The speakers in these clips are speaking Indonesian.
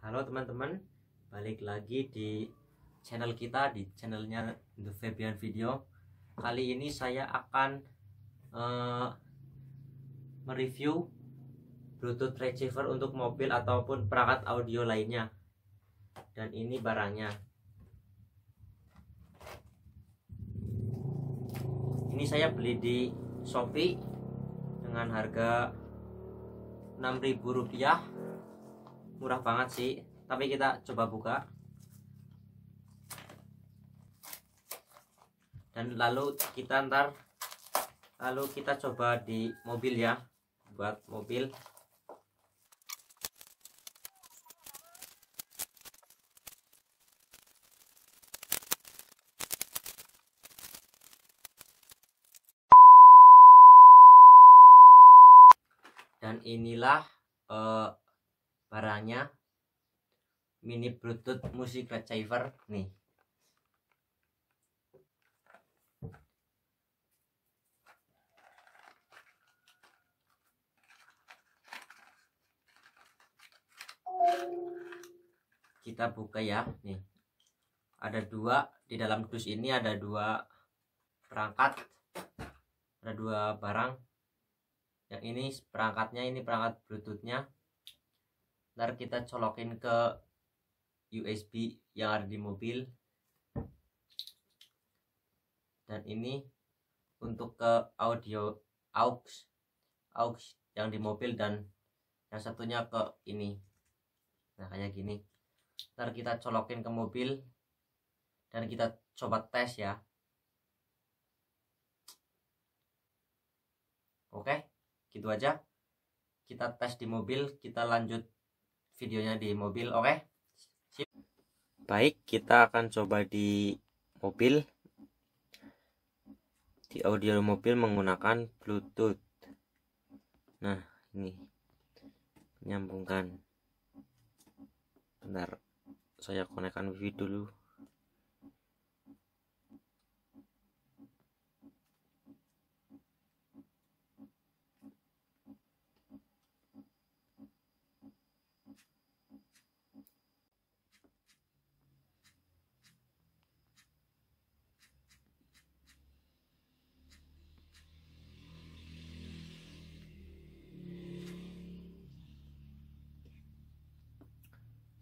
Halo teman-teman, balik lagi di channel kita di channelnya The Fabian Video. Kali ini saya akan uh, mereview Bluetooth receiver untuk mobil ataupun perangkat audio lainnya. Dan ini barangnya. Ini saya beli di Shopee dengan harga 6000 rupiah murah banget sih. Tapi kita coba buka. Dan lalu kita ntar lalu kita coba di mobil ya. Buat mobil. Dan inilah uh, barangnya mini bluetooth musik receiver nih. Kita buka ya nih. Ada dua di dalam dus ini ada dua perangkat ada dua barang. Yang ini perangkatnya ini perangkat bluetoothnya ntar kita colokin ke USB yang ada di mobil. Dan ini untuk ke audio aux aux yang di mobil dan yang satunya ke ini. Nah kayak gini. Ntar kita colokin ke mobil dan kita coba tes ya. Oke gitu aja. Kita tes di mobil kita lanjut videonya di mobil oke? Okay? baik kita akan coba di mobil. Di audio mobil menggunakan bluetooth. Nah ini. Menyambungkan bentar saya konekkan wifi dulu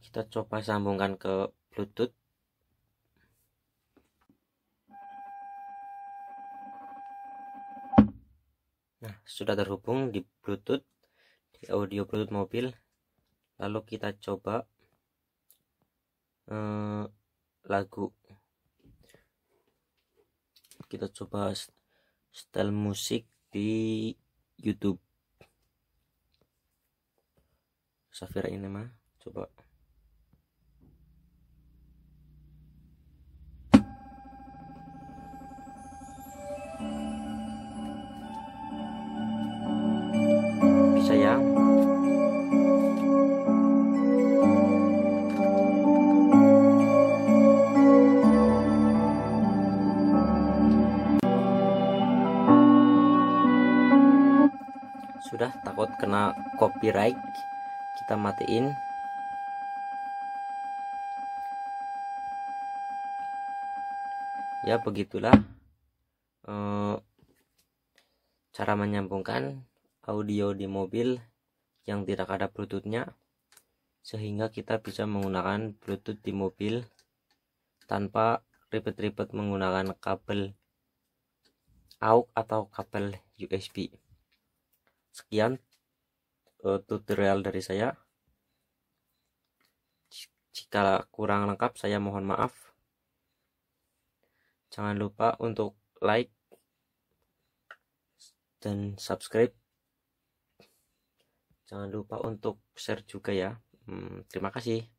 kita coba sambungkan ke bluetooth. Nah sudah terhubung di bluetooth di audio bluetooth mobil. Lalu kita coba eh, lagu. Kita coba style musik di YouTube. Safira ini mah coba sudah takut kena copyright. Kita matiin. Ya begitulah eh, cara menyambungkan audio di mobil yang tidak ada bluetoothnya sehingga kita bisa menggunakan bluetooth di mobil tanpa ribet-ribet menggunakan kabel AUX atau kabel USB sekian uh, tutorial dari saya. Jika kurang lengkap saya mohon maaf. Jangan lupa untuk like dan subscribe. Jangan lupa untuk share juga ya. Hmm, terima kasih